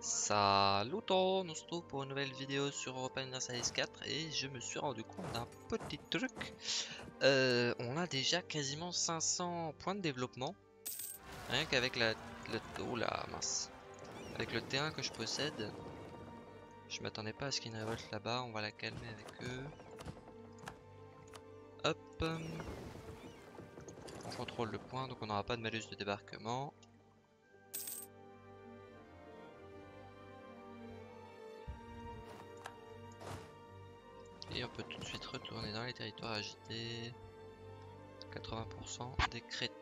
Salut on se retrouve pour une nouvelle vidéo sur Europa Universalis 4 et je me suis rendu compte d'un petit truc. Euh, on a déjà quasiment 500 points de développement. Rien qu'avec la, le, oh mince. Avec le terrain que je possède. Je m'attendais pas à ce qu'il y ait une révolte là-bas, on va la calmer avec eux. Hop. On contrôle le point, donc on n'aura pas de malus de débarquement. On peut tout de suite retourner dans les territoires agités. 80% des crêtes.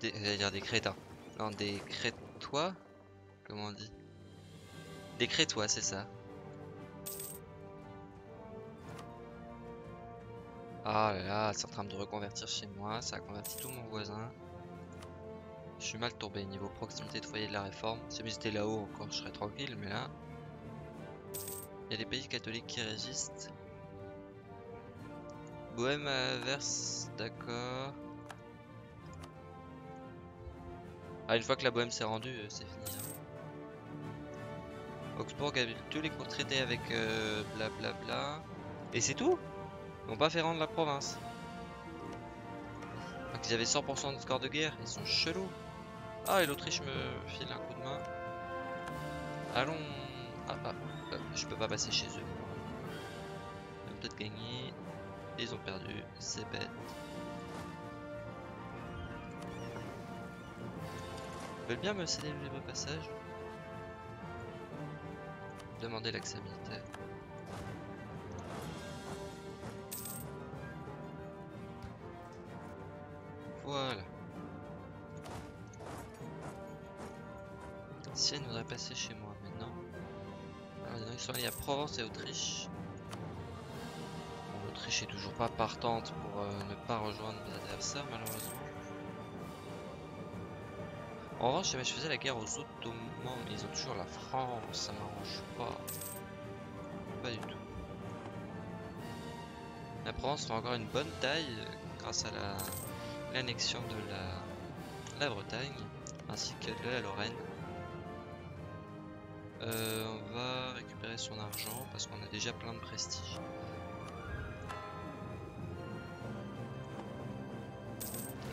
Des, dire des crétins. Non, des crétois Comment on dit? Des crétois, c'est ça. Ah là là, c'est en train de reconvertir chez moi. Ça a converti tout mon voisin. Je suis mal tombé niveau proximité de foyer de la réforme. Si j'étais là-haut encore, je serais tranquille, mais là. Il y a des pays catholiques qui résistent. Bohème verse, d'accord. Ah, une fois que la bohème s'est rendue, euh, c'est fini. Hein. Augsbourg a tous les traités avec blablabla. Euh, bla, Et c'est tout? Ils n'ont pas fait rendre la province. Donc ils avaient 100% de score de guerre, ils sont chelous. Ah, et l'Autriche me file un coup de main. Allons. Ah, ah, euh, je peux pas passer chez eux. Peut-être gagner. Ils ont perdu, c'est bête. Ils veulent bien me céder le passage. Demander l'accès militaire. Voilà. Si elle voudrait passer chez moi maintenant. Alors, ils sont allés à Provence et Autriche. L'Autriche est toujours pas partante pour euh, ne pas rejoindre mes adversaires malheureusement. En revanche, je faisais la guerre aux Ottomans, mais ils ont toujours la France, ça m'arrange pas. Pas du tout. La Provence fait encore une bonne taille grâce à l'annexion de la, la Bretagne ainsi que de la Lorraine. Euh, on va récupérer son argent parce qu'on a déjà plein de prestige.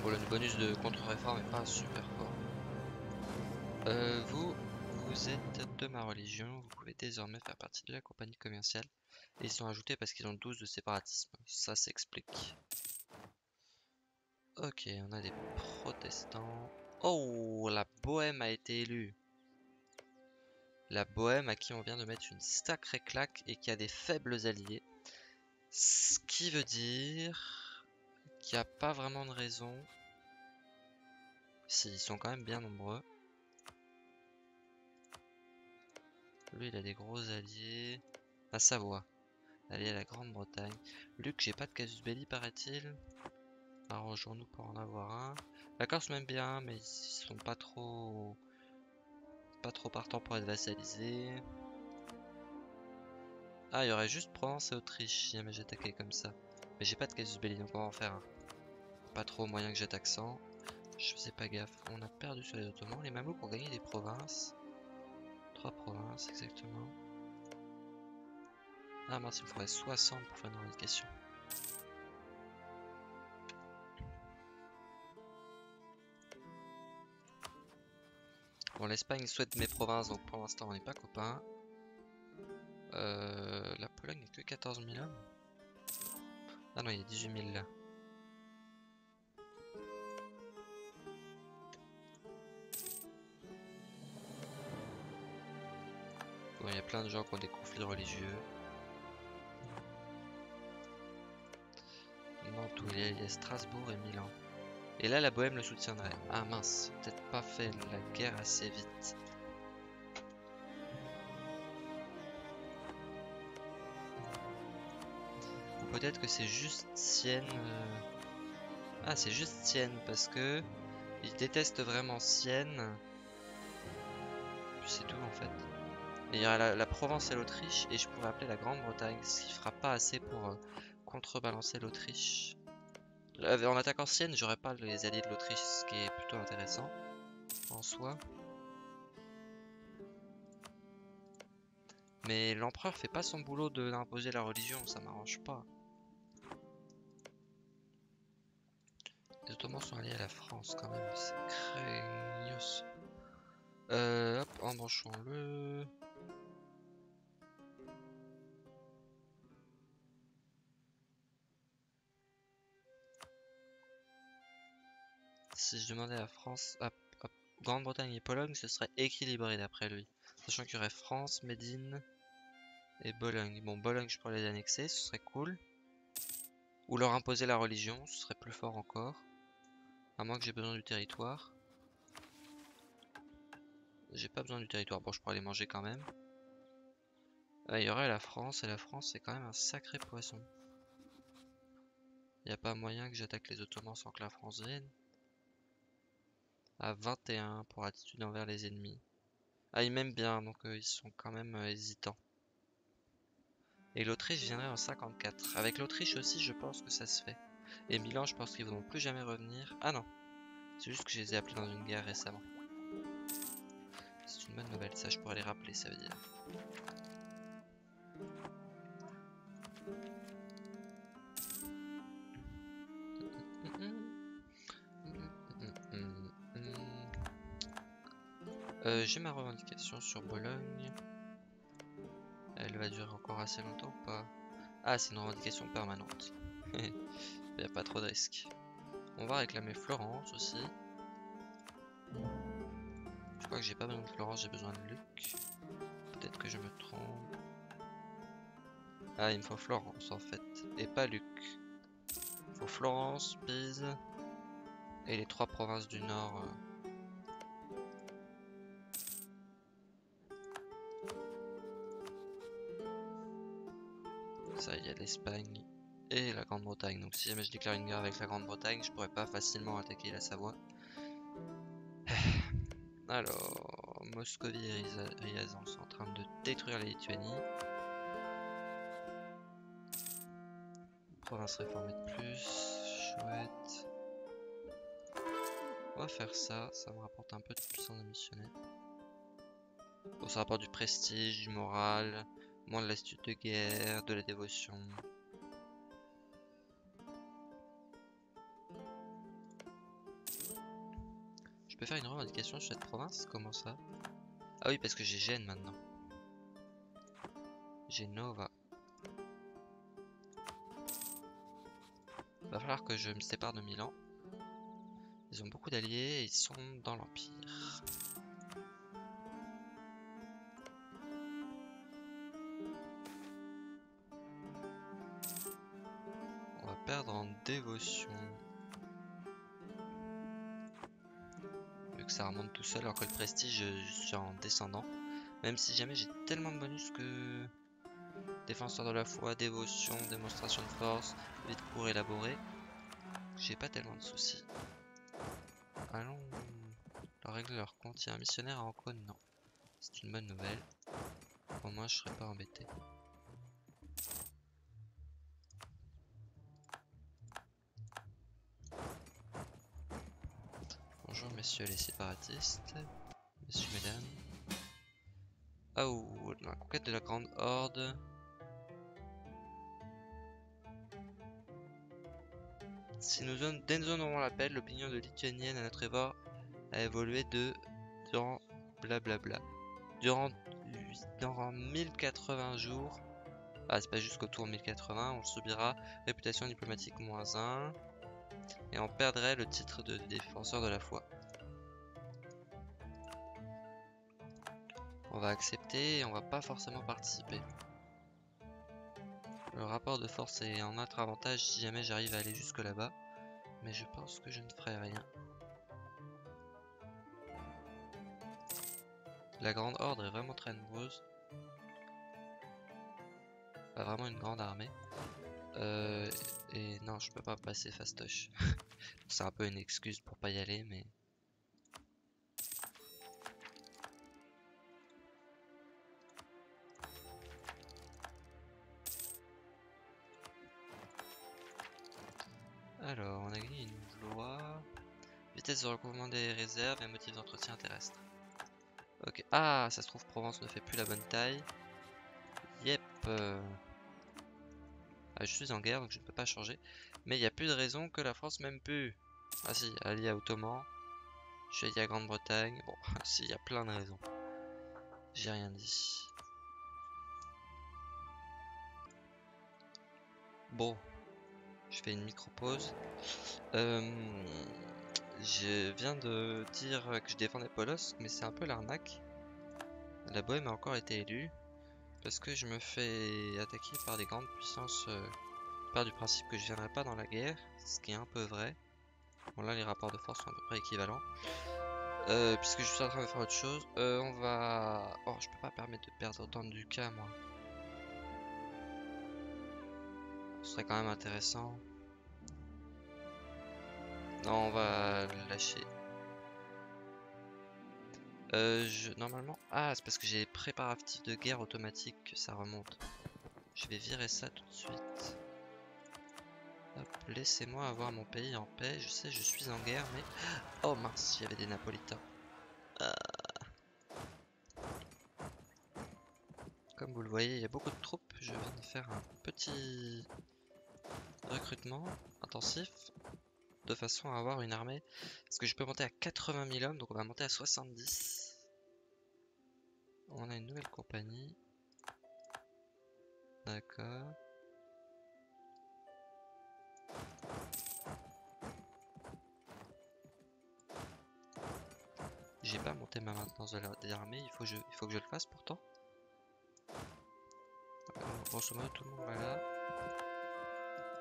Le bonus de contre-réforme est pas super fort. Euh, vous, vous êtes de ma religion, vous pouvez désormais faire partie de la compagnie commerciale. Ils sont ajoutés parce qu'ils ont 12 de séparatisme. Ça s'explique. Ok, on a des protestants. Oh, la bohème a été élue. La bohème à qui on vient de mettre une sacrée claque et qui a des faibles alliés. Ce qui veut dire qu'il n'y a pas vraiment de raison. S'ils sont quand même bien nombreux. Lui, il a des gros alliés. La Savoie. Allié à la Grande-Bretagne. Luc, j'ai pas de casus belli, paraît-il. Arrangeons-nous pour en avoir un. La Corse même bien, mais ils sont pas trop... Pas trop partants pour être vassalisés. Ah, il y aurait juste Provence et Autriche si jamais j'attaquais comme ça. Mais j'ai pas de casus belli, donc on va en faire un pas trop moyen que j'attaque sans. Je faisais pas gaffe. On a perdu sur les Ottomans. Les Mamelouks ont gagné des provinces. Trois provinces exactement. Ah mince, il me faudrait 60 pour faire une revendication. Bon, l'Espagne souhaite mes provinces, donc pour l'instant on n'est pas copains. Euh, la Pologne n'est que 14 000 hommes. Ah non, il y a 18 000 là. Il y a plein de gens qui ont des conflits religieux. Mantoue, il y a Strasbourg et Milan. Et là, la Bohème le soutiendrait. Ah mince, peut-être pas fait la guerre assez vite. Ou peut-être que c'est juste Sienne. Euh, ah, c'est juste Sienne parce que il déteste vraiment Sienne. C'est tout en fait il y aura la, Provence et l'Autriche, et je pourrais appeler la Grande-Bretagne, ce qui fera pas assez pour euh, contrebalancer l'Autriche. En attaque ancienne, j'aurais pas les alliés de l'Autriche, ce qui est plutôt intéressant en soi. Mais l'empereur fait pas son boulot d'imposer la religion, ça m'arrange pas. Les Ottomans sont alliés à la France quand même, c'est craignos. Euh, hop, embranchons-le. Si je demandais à France, à Grande-Bretagne et Pologne, ce serait équilibré d'après lui. Sachant qu'il y aurait France, Médine et Bologne. Bon, Bologne, je pourrais les annexer, ce serait cool. Ou leur imposer la religion, ce serait plus fort encore. À moins que j'ai besoin du territoire. J'ai pas besoin du territoire. Bon, je pourrais les manger quand même. Ah, il y aurait la France, et la France, c'est quand même un sacré poisson. Il n'y a pas moyen que j'attaque les Ottomans sans que la France vienne. À 21 pour attitude envers les ennemis. Ah, ils m'aiment bien, donc euh, ils sont quand même euh, hésitants. Et l'Autriche viendrait en 54. Avec l'Autriche aussi, je pense que ça se fait. Et Milan, je pense qu'ils vont plus jamais revenir. Ah non, c'est juste que je les ai appelés dans une guerre récemment. C'est une bonne nouvelle, ça je pourrais les rappeler, ça veut dire. Euh, j'ai ma revendication sur Bologne. Elle va durer encore assez longtemps ou pas? Ah, c'est une revendication permanente. Il n'y a pas trop de risques. On va réclamer Florence aussi. Je crois que j'ai pas besoin de Florence, j'ai besoin de Luc. Peut-être que je me trompe. Ah, il me faut Florence en fait, et pas Luc. Il faut Florence, Pise, et les trois provinces du nord. Euh, l'Espagne et la Grande-Bretagne. Donc si jamais je déclare une guerre avec la Grande-Bretagne, je pourrais pas facilement attaquer la Savoie. Alors, Moscovie et Riazan sont en train de détruire la Lituanie. Province réformée de plus, chouette. On va faire ça, ça me rapporte un peu de puissance de missionnaire. Bon, ça rapporte du prestige, du moral, Moins de l'astuce de guerre, de la dévotion. Je peux faire une revendication sur cette province? Comment ça? Ah oui, parce que j'ai Gênes maintenant. Genova. Va falloir que je me sépare de Milan. Ils ont beaucoup d'alliés et ils sont dans l'Empire. Dévotion. Vu que ça remonte tout seul, alors que le prestige, je suis en descendant. Même si jamais j'ai tellement de bonus que... Défenseur de la foi, dévotion, démonstration de force, vite pour élaborer. J'ai pas tellement de soucis. Allons. La règle leur compte. Il y a un missionnaire à Ancône Non. C'est une bonne nouvelle. Au moins je serai pas embêté. Messieurs les séparatistes, messieurs, mesdames. Ah, ou la conquête de la Grande Horde. Si nous déshonnerons l'appel, l'opinion de Lituanienne à notre égard a évolué de durant blablabla. Durant, durant 1080 jours, ah c'est pas jusqu'au tour 1080, on subira réputation diplomatique moins 1 et on perdrait le titre de défenseur de la foi. On va accepter et on va pas forcément participer. Le rapport de force est en notre avantage si jamais j'arrive à aller jusque là-bas. Mais je pense que je ne ferai rien. La grande horde est vraiment très nombreuse. Pas vraiment une grande armée. Euh, et non, je peux pas passer fastoche. C'est un peu une excuse pour pas y aller, mais... Alors, on a gagné une loi. Vitesse de recouvrement des réserves et motif d'entretien terrestre. Ok. Ah, ça se trouve, Provence ne fait plus la bonne taille. Yep. euh. Ah, je suis en guerre, donc je ne peux pas changer. Mais il n'y a plus de raison que la France m'aime plus. Ah si, allié à Ottoman. Je suis allié à Grande-Bretagne. Bon, si, il y a plein de raisons. J'ai rien dit. Bon, je fais une micro-pause. Euh, je viens de dire que je défendais Polosk, mais c'est un peu l'arnaque. La Bohème a encore été élue parce que je me fais attaquer par des grandes puissances euh, par du principe que je viendrai pas dans la guerre, ce qui est un peu vrai. Bon là les rapports de force sont à peu près équivalents. Euh, puisque je suis en train de faire autre chose, euh, on va... Oh, je peux pas permettre de perdre autant de ducats, moi. Serait quand même intéressant. Non, on va lâcher. Euh, je... Normalement... Ah, c'est parce que j'ai les préparatifs de guerre automatique que ça remonte. Je vais virer ça tout de suite. Laissez-moi avoir mon pays en paix. Je sais, je suis en guerre, mais... Oh mince, il y avait des Napolitains. Ah. Comme vous le voyez, il y a beaucoup de troupes. Je viens de faire un petit recrutement intensif de façon à avoir une armée. Parce que je peux monter à 80 000 hommes, donc on va monter à 70. On a une nouvelle compagnie. D'accord. J'ai pas monté ma maintenance de la- des armées, il faut, que je, il faut que je le fasse pourtant. Euh, grosso tout le monde va là.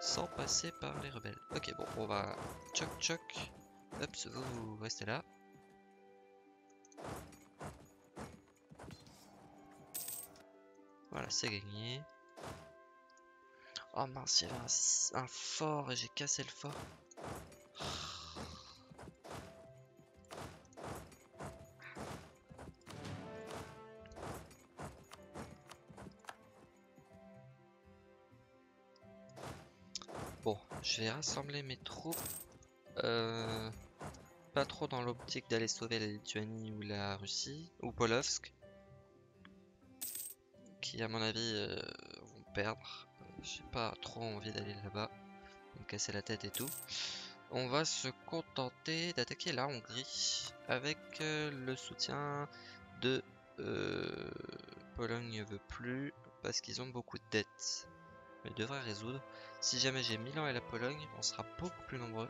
Sans passer par les rebelles. Ok, bon, on va... Choc, choc. Hop, vous, restez là. Voilà, c'est gagné. Oh mince, il y avait un, un fort et j'ai cassé le fort. Je vais rassembler mes troupes. Euh, pas trop dans l'optique d'aller sauver la Lituanie ou la Russie, ou Polovsk. Qui, à mon avis, euh, vont perdre. Euh, J'ai pas trop envie d'aller là-bas. Me casser la tête et tout. On va se contenter d'attaquer la Hongrie avec euh, le soutien de Pologne ne veut plus parce qu'ils ont beaucoup de dettes. Mais ils devraient résoudre. Si jamais j'ai Milan et la Pologne, on sera beaucoup plus nombreux.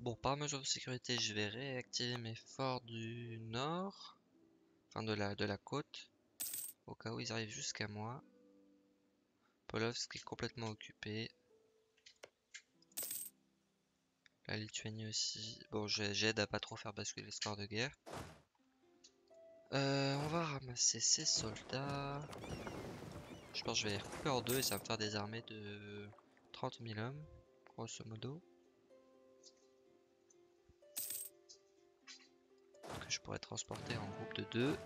Bon, par mesure de sécurité, je vais réactiver mes forts du nord. Enfin, de la, de la côte. Au cas où ils arrivent jusqu'à moi. Polovsk est complètement occupé. La Lituanie aussi. Bon, j'ai- j'aide à pas trop faire basculer le de guerre. Euh, on va ramasser ces soldats. Je pense que je vais les recouper en deux et ça va me faire des armées de 30 000 hommes, grosso modo. Que je pourrais transporter en groupe de deux.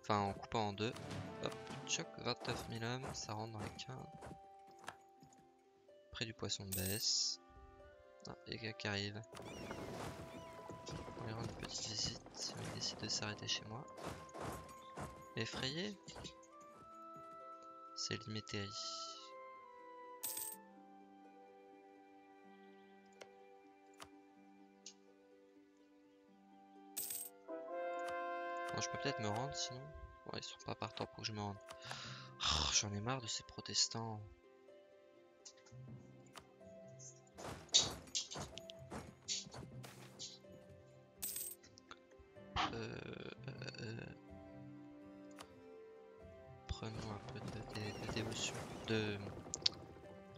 Enfin, en coupant en deux. Hop, choc, 29 000 hommes, ça rentre dans les 15. Près du poisson de baisse. Ah, a quelqu'un qui arrive. On lui rend une petite visite si on décide de s'arrêter chez moi. Effrayé? C'est Limétérie. Je peux peut-être me rendre sinon? Ouais, ils sont pas partants pour que je me rende. Oh, J'en ai marre de ces protestants. Prenons un peu de, de dévotion, de,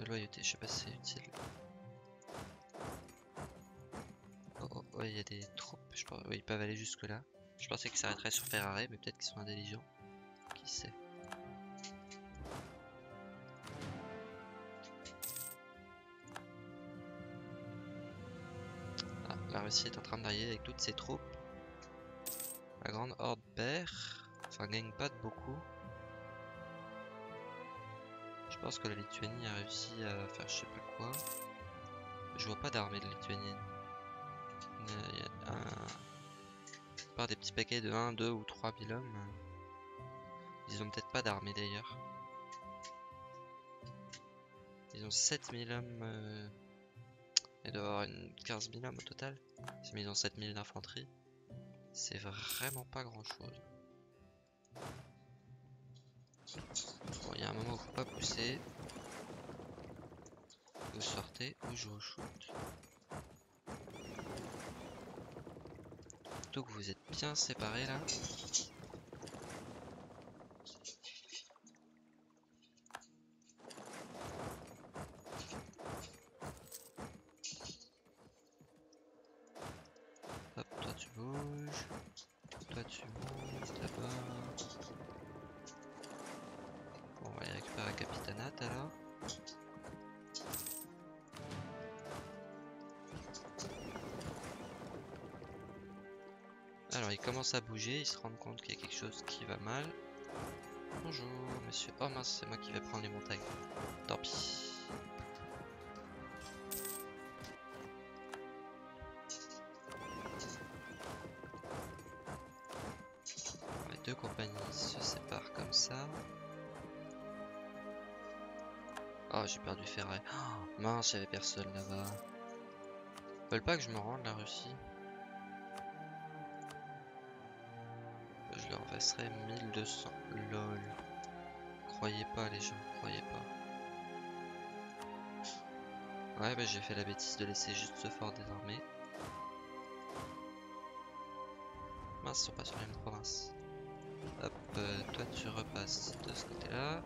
loyauté, je sais pas si c'est utile. Oh, oh, ouais, il y a des troupes, je pense, ils peuvent aller jusque là. Je pensais qu'ils s'arrêteraient sur Ferrari, mais peut-être qu'ils sont intelligents. Qui sait Ah, la Russie est en train d'arriver avec toutes ses troupes. Grande horde perd, enfin gagne pas de beaucoup. Je pense que la Lituanie a réussi à faire je sais pas quoi. Je vois pas d'armée de Lituanienne. Il y a un- part des petits paquets de 1, 2 ou 3 000 hommes. euh, Ils ont peut-être pas d'armée d'ailleurs. Ils ont 7000 hommes. Euh... Il doit avoir une 15 000 hommes au total. Mais ils ont 7000 d'infanterie. C'est vraiment pas grand chose. Bon, il y a un moment où faut pas pousser. Vous sortez ou je shoot. Surtout que vous êtes bien séparés là. Ils se rendent compte qu'il y a quelque chose qui va mal. Bonjour, monsieur. Oh mince, c'est moi qui vais prendre les montagnes. Tant pis. Les deux compagnies se séparent comme ça. Oh, j'ai perdu Ferraille. Oh, mince, il y avait personne là-bas. Ils veulent pas que je me rende la Russie. Verserai 1200. Lol. Croyez pas les gens, croyez pas. Ouais bah j'ai fait la bêtise de laisser juste ce fort désarmé. Mince, ils sont pas sur la même province. Hop, euh, toi tu repasses de ce côté-là.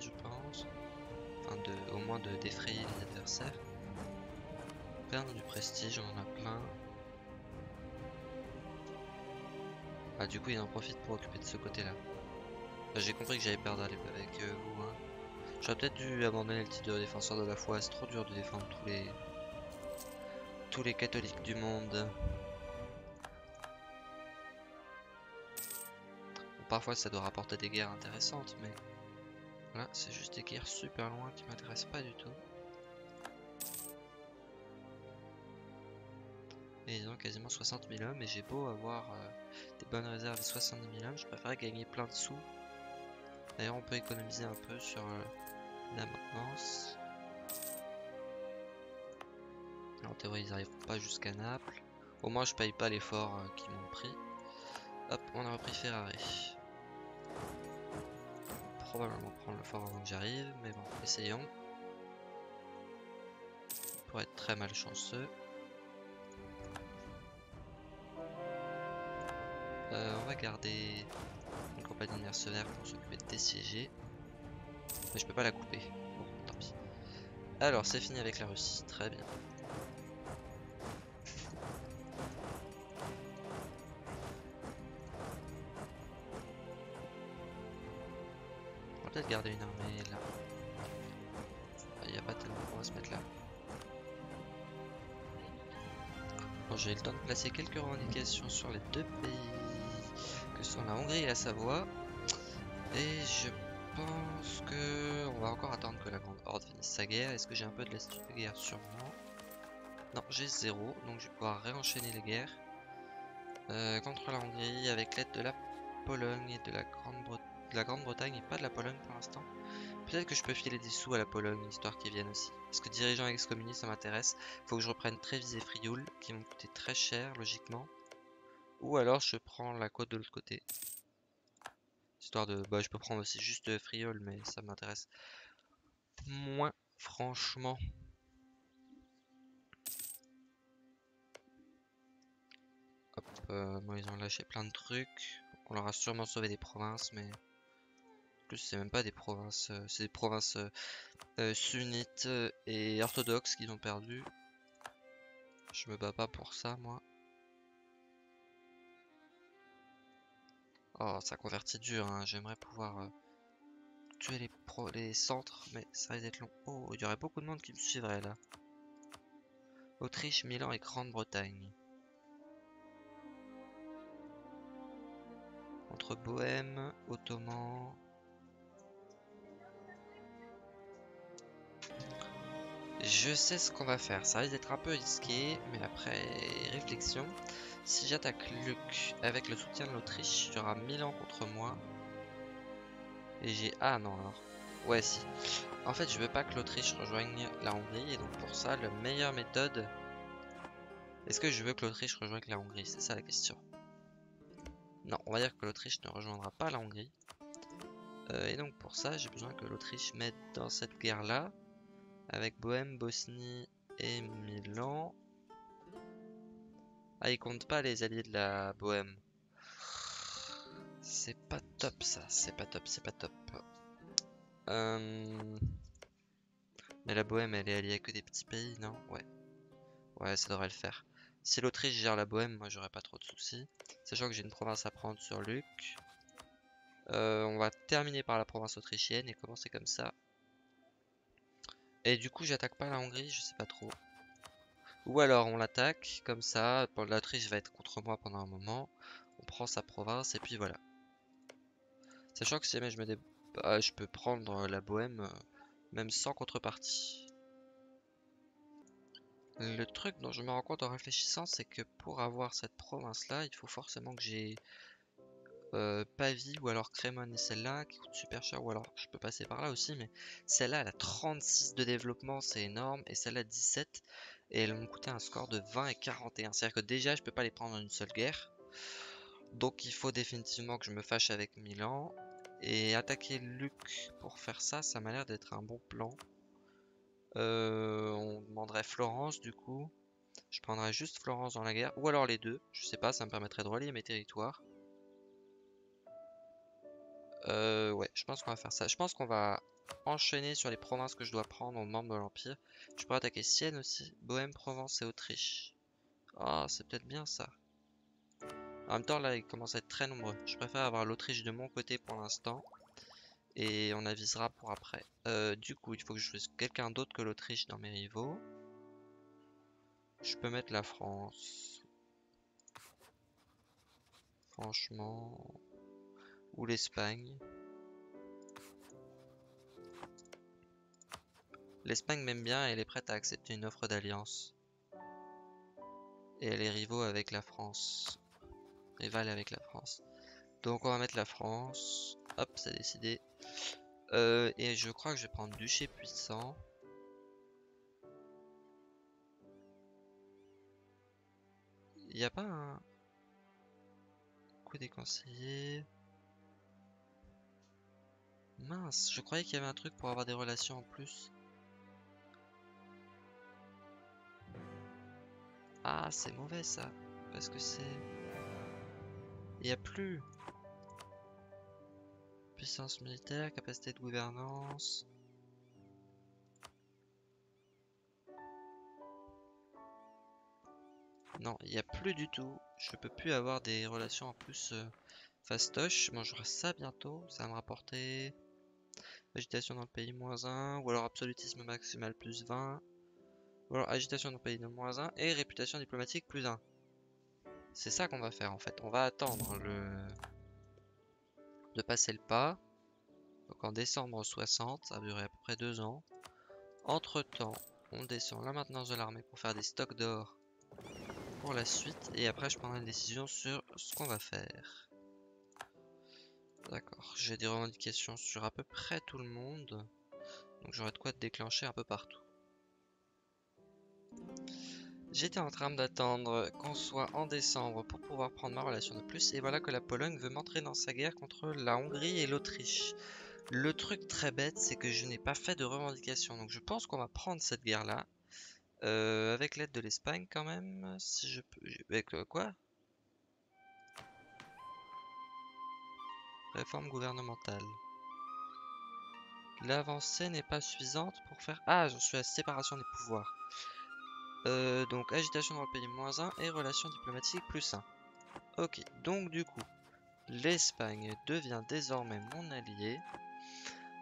Je pense. Enfin, de, au moins de défrayer les adversaires. Perdre du prestige, on en a plein. Ah, du coup, il en profite pour occuper de ce côté-là. J'ai compris que j'allais perdre avec euh, vous. Hein. J'aurais peut-être dû abandonner le titre de défenseur de la foi, c'est trop dur de défendre tous les tous les catholiques du monde. Parfois ça doit rapporter des guerres intéressantes, mais c'est juste des guerres super loin qui m'intéressent pas du tout. Et ils ont quasiment 60 000 hommes et j'ai beau avoir euh, des bonnes réserves et 70 000 hommes, je préfère gagner plein de sous. D'ailleurs on peut économiser un peu sur euh, la maintenance. En théorie, ils n'arriveront pas jusqu'à Naples. Au moins, je paye pas l'effort euh, qu'ils m'ont pris. Hop, on a repris Ferrari. Probablement prendre le fort avant que j'arrive, mais bon, essayons. Pour être très malchanceux. Euh, on va garder une compagnie de mercenaires pour s'occuper de désiéger. Mais je peux pas la couper. Bon, tant pis. Alors, c'est fini avec la Russie. Très bien. Garder une armée là. Il n'y a pas tellement on va se mettre là. Bon, j'ai eu le temps de placer quelques revendications sur les deux pays que sont la Hongrie et la Savoie. Et je pense que on va encore attendre que la Grande Horde finisse sa guerre. Est-ce que j'ai un peu de l'astuce de guerre Sûrement. Non, j'ai zéro, donc je vais pouvoir réenchaîner les guerres euh, contre la Hongrie avec l'aide de la Pologne et de la Grande-Bretagne. La Grande-Bretagne et pas de la Pologne pour l'instant. Peut-être que je peux filer des sous à la Pologne, histoire qu'ils viennent aussi. Parce que dirigeants ex-communistes, ça m'intéresse. Faut que je reprenne Trévis et Frioul, qui vont coûter très cher, logiquement. Ou alors je prends la côte de l'autre côté. Histoire de... Bah je peux prendre aussi juste Frioul, mais ça m'intéresse moins, franchement. Hop, euh, ils ont lâché plein de trucs. On leur a sûrement sauvé des provinces, mais... Plus, c'est même pas des provinces... euh, c'est des provinces euh, euh, sunnites et orthodoxes qu'ils ont perdu. Je me bats pas pour ça, moi. Oh, ça convertit dur, hein. J'aimerais pouvoir tuer les, les centres, mais ça risque d'être long. Oh, il y aurait beaucoup de monde qui me suivrait là. Autriche, Milan et Grande-Bretagne. Entre Bohème, Ottoman... Je sais ce qu'on va faire. Ça risque d'être un peu risqué, mais après réflexion, si j'attaque Luc avec le soutien de l'Autriche, il y aura Milan contre moi. Et j'ai... Ah non alors. Ouais si. En fait je veux pas que l'Autriche rejoigne la Hongrie et donc pour ça la meilleure méthode... Est-ce que je veux que l'Autriche rejoigne la Hongrie? C'est ça la question. Non, on va dire que l'Autriche ne rejoindra pas la Hongrie. Euh, et donc pour ça j'ai besoin que l'Autriche m'aide dans cette guerre là. Avec Bohème, Bosnie et Milan. Ah, il compte pas les alliés de la Bohème. C'est pas top ça, c'est pas top, c'est pas top. Euh, mais la Bohème, elle est alliée à que des petits pays, non? Ouais. Ouais, ça devrait le faire. Si l'Autriche gère la Bohème, moi j'aurais pas trop de soucis. Sachant que j'ai une province à prendre sur Luc. Euh, on va terminer par la province autrichienne et commencer comme ça. Et du coup, j'attaque pas la Hongrie, je sais pas trop. Ou alors on l'attaque comme ça, l'Autriche va être contre moi pendant un moment. On prend sa province et puis voilà. Sachant que si jamais je me dé... Bah, je peux prendre la Bohème euh, même sans contrepartie. Le truc dont je me rends compte en réfléchissant, c'est que pour avoir cette province-là, il faut forcément que j'ai euh, Pavie ou alors Crémone et celle-là qui coûte super cher ou alors je peux passer par là aussi mais celle-là elle a 36 de développement c'est énorme et celle-là 17 et elles m'ont coûté un score de 20 et 41 c'est à dire que déjà je peux pas les prendre en une seule guerre donc il faut définitivement que je me fâche avec Milan et attaquer Luc pour faire ça, ça m'a l'air d'être un bon plan. Euh, on demanderait Florence du coup. Je prendrais juste Florence dans la guerre. Ou alors les deux. Je sais pas, ça me permettrait de relier mes territoires. Euh, ouais, je pense qu'on va faire ça. Je pense qu'on va enchaîner sur les provinces que je dois prendre aux membres de l'Empire. Je pourrais attaquer Sienne aussi. Bohème, Provence et Autriche. Ah, oh, c'est peut-être bien ça. En même temps, là, ils commencent à être très nombreux. Je préfère avoir l'Autriche de mon côté pour l'instant. Et on avisera pour après. Euh, du coup, il faut que je choisisse quelqu'un d'autre que l'Autriche dans mes rivaux. Je peux mettre la France. Franchement... Ou l'Espagne. L'Espagne m'aime bien et elle est prête à accepter une offre d'alliance. Et elle est rivaux avec la France rival avec la France. Donc on va mettre la France. Hop, c'est décidé. Euh, et je crois que je vais prendre duché puissant. Il n'y a pas un coup des conseillers? Mince, je croyais qu'il y avait un truc pour avoir des relations en plus. Ah, c'est mauvais ça. Parce que c'est... Il n'y a plus. Puissance militaire, capacité de gouvernance. Non, il n'y a plus du tout. Je peux plus avoir des relations en plus euh, fastoche. Bon, j'aurai ça bientôt. Ça va me rapporter agitation dans le pays moins 1. Ou alors absolutisme maximal plus 20. Ou alors agitation dans le pays de moins 1. Et réputation diplomatique plus 1. C'est ça qu'on va faire en fait. On va attendre le de passer le pas. Donc en décembre 60, ça va durer à peu près deux ans. Entre temps, on descend la maintenance de l'armée pour faire des stocks d'or pour la suite. Et après, je prendrai une décision sur ce qu'on va faire. D'accord, j'ai des revendications sur à peu près tout le monde. Donc j'aurai de quoi déclencher un peu partout. J'étais en train d'attendre qu'on soit en décembre pour pouvoir prendre ma relation de plus et voilà que la Pologne veut m'entrer dans sa guerre contre la Hongrie et l'Autriche. Le truc très bête c'est que je n'ai pas fait de revendication donc je pense qu'on va prendre cette guerre là euh, avec l'aide de l'Espagne quand même si je peux... Avec euh, quoi? Réforme gouvernementale. L'avancée n'est pas suffisante pour faire... Ah, j'en suis à séparation des pouvoirs. Euh, donc agitation dans le pays moins 1 et relations diplomatiques plus 1. Ok, donc du coup, L'Espagne devient désormais mon allié.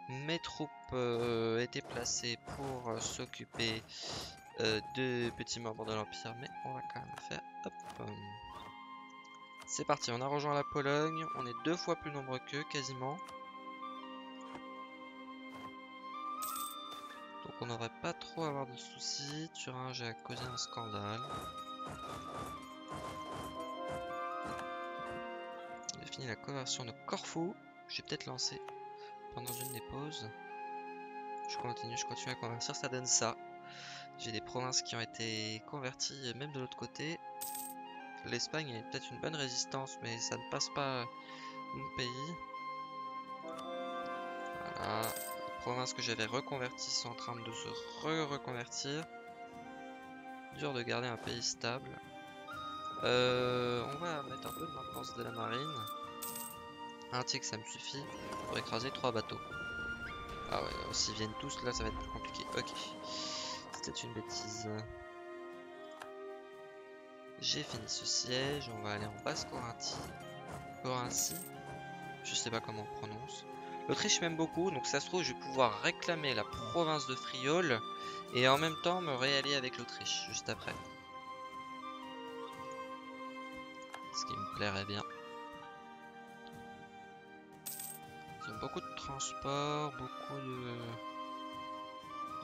Mes troupes euh, étaient placées pour euh, s'occuper de petits membres de l'Empire, mais on va quand même faire. Hop. C'est parti, on a rejoint la Pologne, on est deux fois plus nombreux qu'eux quasiment. Donc on n'aurait pas trop à avoir de soucis. Thuringe a causé un scandale. J'ai fini la conversion de Corfou. J'ai peut-être lancé pendant une des pauses. Je continue, je continue à convertir, ça donne ça. J'ai des provinces qui ont été converties même de l'autre côté. L'Espagne a peut-être une bonne résistance, mais ça ne passe pas mon pays. Voilà. Les que j'avais reconverties sont en train de se re-reconvertir. Dur de garder un pays stable. Euh, on va mettre un peu de maintenance de la marine. Un tic, ça me suffit pour écraser trois bateaux. Ah ouais, s'ils viennent tous, là, ça va être plus compliqué. Ok. C'était une bêtise. J'ai fini ce siège, on va aller en basse Corinthie. Corinthie, je sais pas comment on prononce. L'Autriche m'aime beaucoup, donc ça se trouve je vais pouvoir réclamer la province de Friol et en même temps me réallier avec l'Autriche juste après. Ce qui me plairait bien. Ils ont beaucoup de transport, beaucoup de...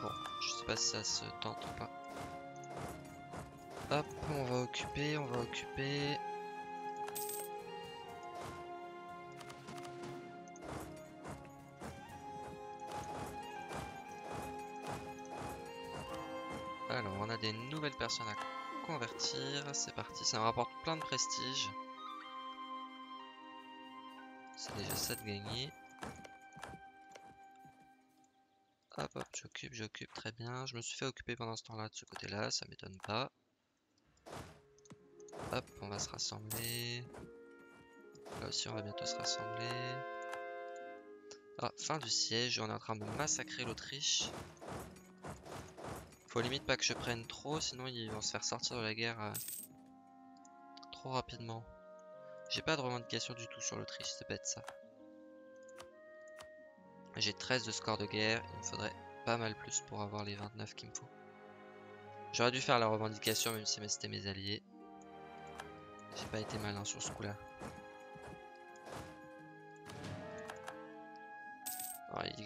Bon, je sais pas si ça se tente ou pas. Hop, on va occuper, on va occuper. Alors, on a des nouvelles personnes à convertir. C'est parti, ça me rapporte plein de prestige. C'est déjà ça de gagner. Hop, hop, j'occupe, j'occupe, très bien. Je me suis fait occuper pendant ce temps-là de ce côté-là, ça m'étonne pas. Hop, on va se rassembler. Là aussi, on va bientôt se rassembler. Ah, fin du siège, on est en train de massacrer l'Autriche. Faut limite pas que je prenne trop, sinon ils vont se faire sortir de la guerre euh, trop rapidement. J'ai pas de revendication du tout sur l'Autriche, c'est bête ça. J'ai 13 de score de guerre, il me faudrait pas mal plus pour avoir les 29 qu'il me faut. J'aurais dû faire la revendication même si c'était mes alliés. J'ai pas été malin sur ce coup-là.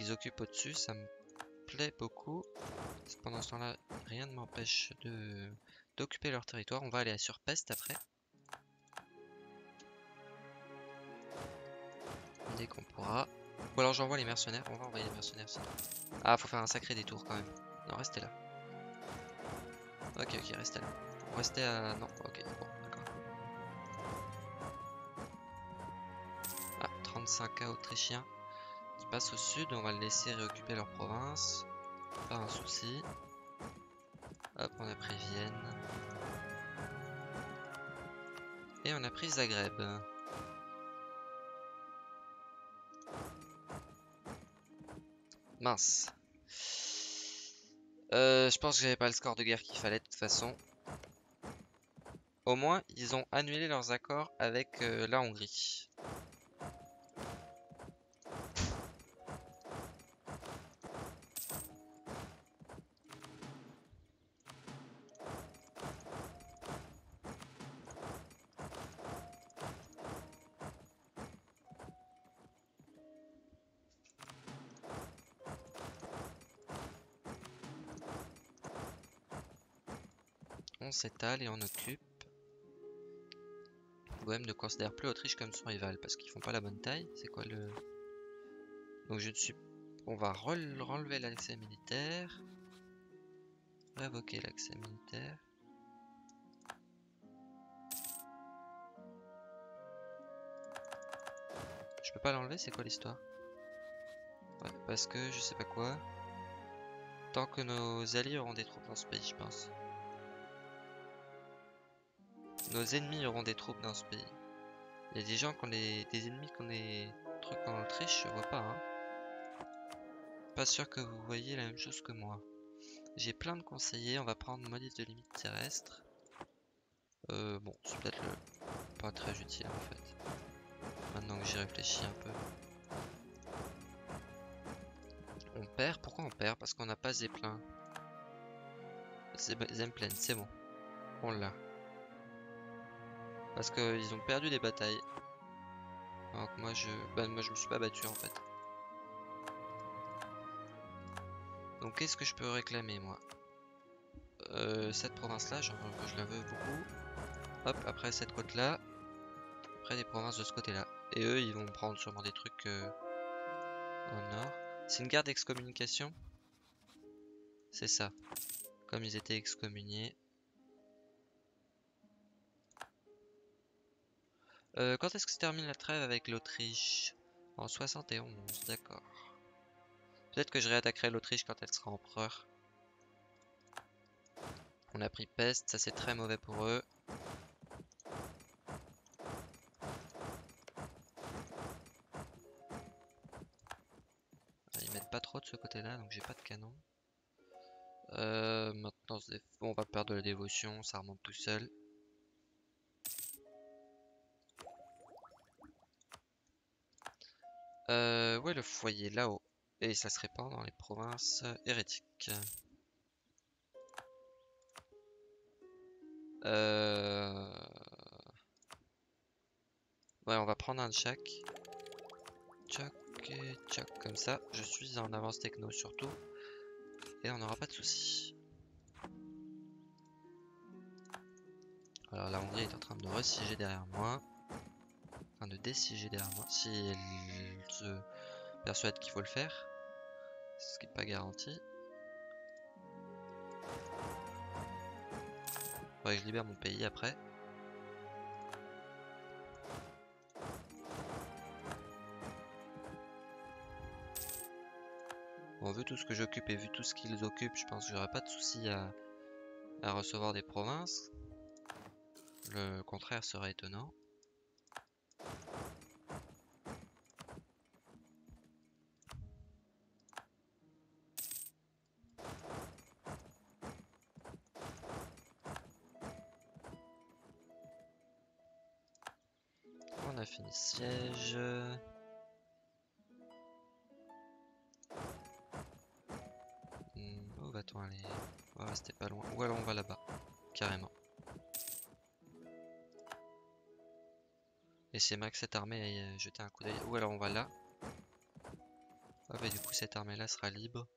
ils occupent au-dessus, ça me plaît beaucoup. Pendant ce temps-là, rien ne m'empêche de d'occuper leur territoire. On va aller sur Pest après. Dès qu'on pourra. Ou alors j'envoie les mercenaires. On va envoyer les mercenaires. Ah, faut faire un sacré détour quand même. Non, restez là. Ok, ok, restez là. Restez à... Non, ok, bon. 35K autrichiens qui passent au sud. On va le laisser réoccuper leur province. Pas un souci. Hop, on a pris Vienne. Et on a pris Zagreb. Mince. Euh, je pense que j'avais pas le score de guerre qu'il fallait de toute façon. Au moins, ils ont annulé leurs accords avec euh, la Hongrie. Et on occupe. Bohème ne considère plus Autriche comme son rival parce qu'ils font pas la bonne taille. C'est quoi le... Donc je ne suis... On va renlever l'accès militaire. Révoquer l'accès militaire. Je peux pas l'enlever, c'est quoi l'histoire? Parce que je sais pas quoi. Tant que nos alliés auront des troupes dans ce pays, je pense. Nos ennemis auront des troupes dans ce pays. Il y a des gens qui ont des, ennemis qui ont des trucs en Autriche, je vois pas. Hein. Pas sûr que vous voyez la même chose que moi. J'ai plein de conseillers, on va prendre modif de limite terrestre. Euh, bon, c'est peut-être pas très utile en fait. Maintenant que j'y réfléchis un peu. On perd? Pourquoi on perd? Parce qu'on n'a pas Zeppelin. Zemplane, c'est bon. On l'a. Parce qu'ils ont perdu des batailles. Donc moi je... Ben, moi je me suis pas battu en fait. Donc qu'est-ce que je peux réclamer moi? Euh, Cette province là, je la veux beaucoup. Hop, après cette côte là. Après des provinces de ce côté là. Et eux ils vont prendre sûrement des trucs euh, au nord. C'est une guerre d'excommunication? C'est ça. Comme ils étaient excommuniés. Euh, quand est-ce que se termine la trêve avec l'Autriche? En 71, d'accord. Peut-être que je réattaquerai l'Autriche quand elle sera empereur. On a pris peste, ça c'est très mauvais pour eux. Ah, ils mettent pas trop de ce côté-là, donc j'ai pas de canon. Euh, maintenant, on va perdre de la dévotion, ça remonte tout seul. Euh, est le foyer Là-haut. Et ça se répand dans les provinces hérétiques. Euh... Ouais, on va prendre un chaque. Tchoc et tchoc, comme ça. Je suis en avance techno surtout. Et on n'aura pas de soucis. Alors la Hongrie est en train de resiéger derrière moi de déciger derrière moi si elle se persuade qu'il faut le faire. Ce qui n'est pas garanti. Ouais, je libère mon pays après. Bon, vu tout ce que j'occupe et vu tout ce qu'ils occupent, je pense que j'aurai pas de souci à, à recevoir des provinces. Le contraire serait étonnant. Carrément. Et c'est Max cette armée à jeter un coup d'œil. Ou alors on va là. Ah bah du coup cette armée là sera libre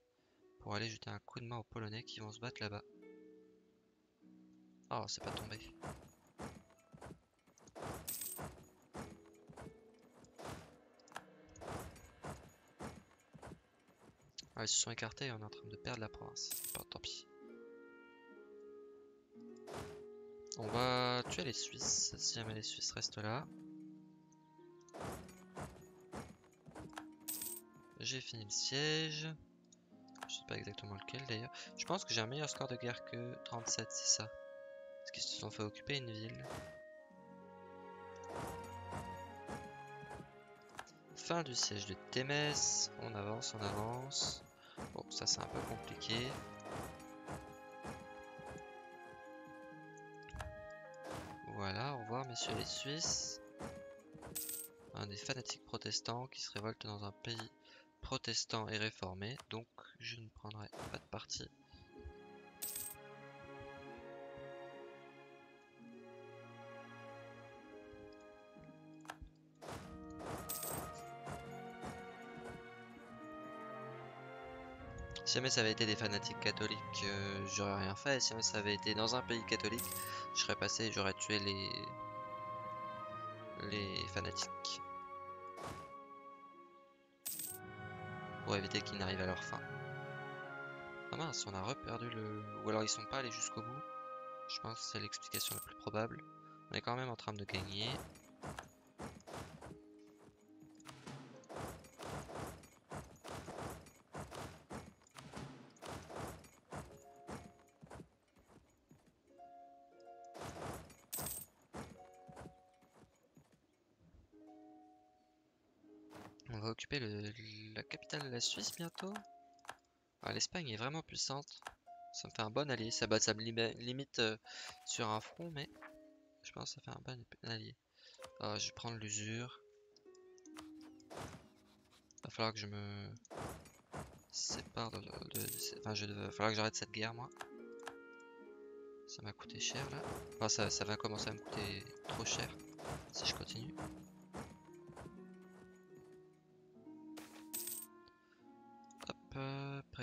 pour aller jeter un coup de main aux Polonais qui vont se battre là-bas. Oh c'est pas tombé. Ah, ils se sont écartés et on est en train de perdre la province. tant pis. On va tuer les Suisses, si jamais les Suisses restent là. J'ai fini le siège. Je sais pas exactement lequel d'ailleurs. Je pense que j'ai un meilleur score de guerre que 37, c'est ça. Parce qu'ils se sont fait occuper une ville. Fin du siège de Thémès. On avance, on avance. Bon, ça c'est un peu compliqué. Messieurs les Suisses. Un des fanatiques protestants qui se révolte dans un pays protestant et réformé, donc je ne prendrai pas de parti Si jamais ça avait été des fanatiques catholiques, euh, j'aurais rien fait. Si jamais ça avait été dans un pays catholique, je serais passé, j'aurais tué les les fanatiques pour éviter qu'ils n'arrivent à leur fin. Ah mince, on a reperdu le... Ou alors ils sont pas allés jusqu'au bout. Je pense que c'est l'explication la plus probable. On est quand même en train de gagner. Occuper la capitale de la Suisse bientôt. L'Espagne est vraiment puissante. Ça me fait un bon allié. Ça, me limite euh, sur un front, mais je pense que ça fait un bon allié. Ah, je vais prendre l'usure. Va falloir que je me sépare de... Enfin, je... va falloir que j'arrête cette guerre, moi. Ça m'a coûté cher, là. Enfin, ça va commencer à me coûter trop cher si je continue.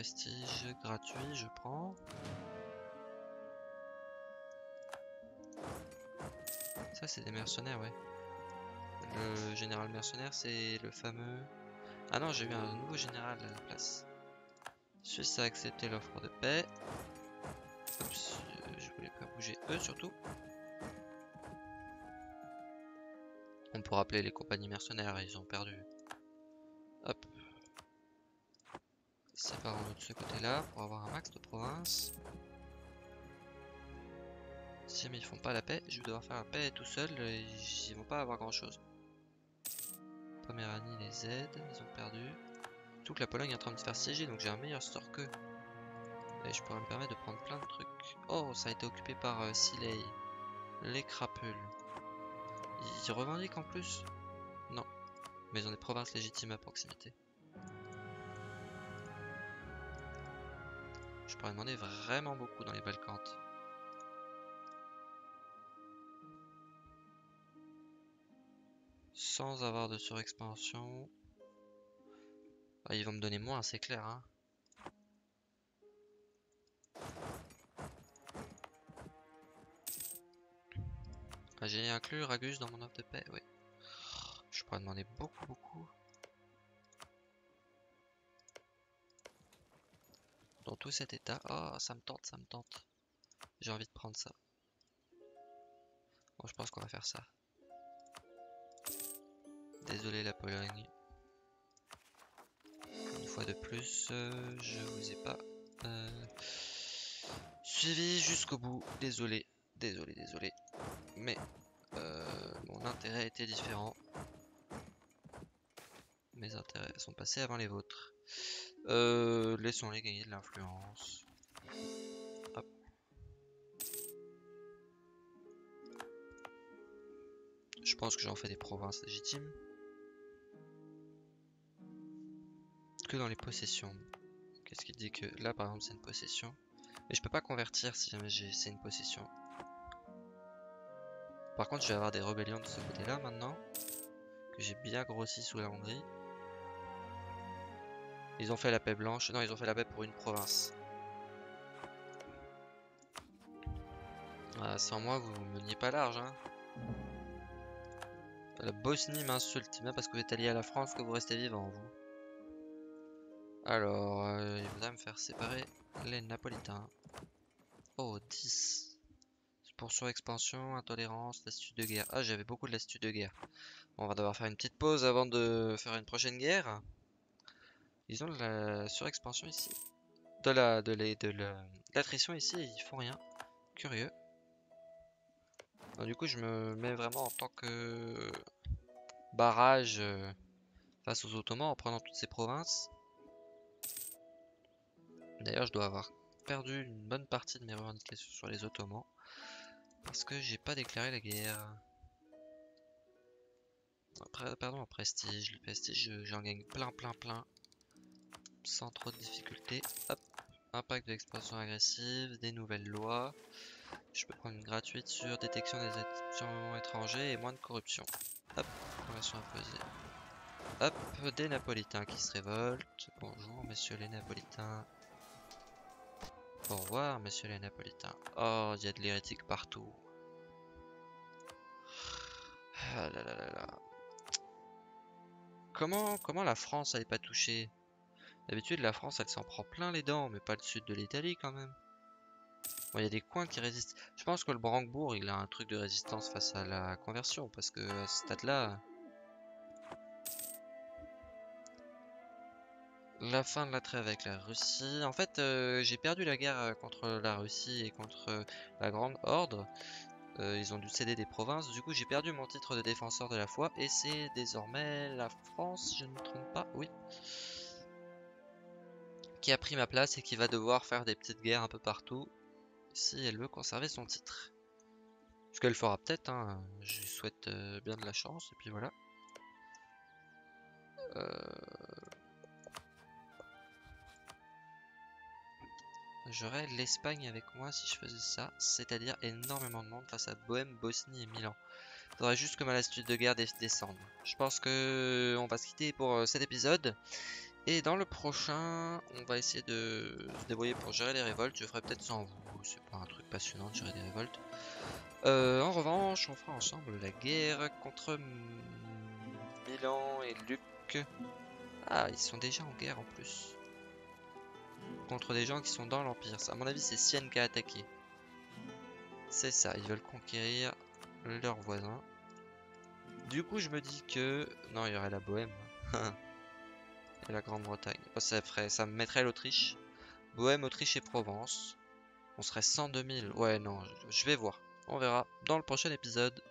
Prestige gratuit, je prends. Ça, c'est des mercenaires, ouais. Le général mercenaire, c'est le fameux... Ah non, j'ai eu un nouveau général à la place. Suisse a accepté l'offre de paix. Oups, euh, je voulais pas bouger eux surtout. On pourra appeler les compagnies mercenaires, ils ont perdu. Séparons-nous de ce côté-là pour avoir un max de province. Si jamais ils font pas la paix, je vais devoir faire la paix tout seul et ils vont pas avoir grand chose. Poméranie les aide, ils ont perdu. Toute la Pologne est en train de faire siéger donc j'ai un meilleur sort qu'eux. Et je pourrais me permettre de prendre plein de trucs. Oh, ça a été occupé par euh, Silei. Les crapules. Ils revendiquent en plus Non. Mais ils ont des provinces légitimes à proximité. Je pourrais demander vraiment beaucoup dans les Balkans. Sans avoir de surexpansion. Ah, ils vont me donner moins, c'est clair. Hein. Ah, j'ai inclus Ragus dans mon offre de paix, oui. Je pourrais demander beaucoup, beaucoup. Dans tout cet état. Oh, ça me tente, ça me tente. J'ai envie de prendre ça. Bon, je pense qu'on va faire ça. Désolé la Pologne. Une fois de plus, euh, je vous ai pas euh, suivi jusqu'au bout. Désolé, désolé, désolé. Mais euh, mon intérêt était différent. Mes intérêts sont passés avant les vôtres. Laissons-les gagner de l'influence. Je pense que j'en fais des provinces légitimes. que dans les possessions. Qu'est-ce qui dit que là par exemple c'est une possession Mais je peux pas convertir si jamais c'est une possession. Par contre je vais avoir des rébellions de ce côté là maintenant. Que j'ai bien grossi sous la Hongrie. Ils ont fait la paix blanche. Non ils ont fait la paix pour une province. Ah, sans moi vous meniez pas large hein. La Bosnie m'insulte, même parce que vous êtes allié à la France que vous restez vivant vous. Alors, euh, il voudrait me faire séparer les Napolitains. Oh, 10. Pour surexpansion, intolérance, lassitude de guerre. Ah, j'avais beaucoup de lassitude de guerre. on va devoir faire une petite pause avant de faire une prochaine guerre. Ils ont de la surexpansion ici. De la, de de l'attrition ici, ils font rien. Curieux. du coup, je me mets vraiment en tant que barrage euh, face aux Ottomans en prenant toutes ces provinces. D'ailleurs, je dois avoir perdu une bonne partie de mes revendications sur les Ottomans. Parce que j'ai pas déclaré la guerre. Après, pardon, prestige. Le prestige, j'en gagne plein, plein, plein. Sans trop de difficultés. Hop. Impact de l'expansion agressive, des nouvelles lois. Je peux prendre une gratuite sur détection des étrangers et moins de corruption. Hop, conversion imposée. Hop, des Napolitains qui se révoltent. Bonjour, messieurs les Napolitains. Au revoir, monsieur les Napolitains. Oh, il y a de l'hérétique partout. Ah là là là là. Comment, comment la France n'est pas touchée D'habitude, la France, elle s'en prend plein les dents, mais pas le sud de l'Italie quand même. Bon, il y a des coins qui résistent. Je pense que le Brandebourg, il a un truc de résistance face à la conversion, parce que à ce stade-là, la fin de la trêve avec la Russie. En fait, euh, j'ai perdu la guerre euh, contre la Russie et contre euh, la Grande Horde. ils ont dû céder des provinces. Du coup, j'ai perdu mon titre de défenseur de la foi. Et c'est désormais la France, je ne me trompe pas, oui. Qui a pris ma place et qui va devoir faire des petites guerres un peu partout. Si elle veut conserver son titre. Ce qu'elle fera peut-être, hein. je lui souhaite bien de la chance. Et puis voilà. Euh, j'aurais l'Espagne avec moi si je faisais ça, c'est-à-dire énormément de monde face à Bohème, Bosnie et Milan. Faudrait juste que ma lassitude de guerre descende. Je pense que on va se quitter pour euh, cet épisode. Et dans le prochain, on va essayer de se débrouiller pour gérer les révoltes. Je ferai peut-être sans vous, c'est pas un truc passionnant de gérer des révoltes. Euh, en revanche, on fera ensemble la guerre contre Milan et Luc. Ah, ils sont déjà en guerre en plus. Contre des gens qui sont dans l'Empire. À mon avis, c'est Sienne qui a attaqué. C'est ça, ils veulent conquérir leurs voisins. Du coup, je me dis que... Non, il y aurait la Bohème. et la Grande-Bretagne. ça, ferait... ça me mettrait l'Autriche. Bohème, Autriche et Provence. On serait 102 000. Ouais, non, je vais voir. On verra dans le prochain épisode.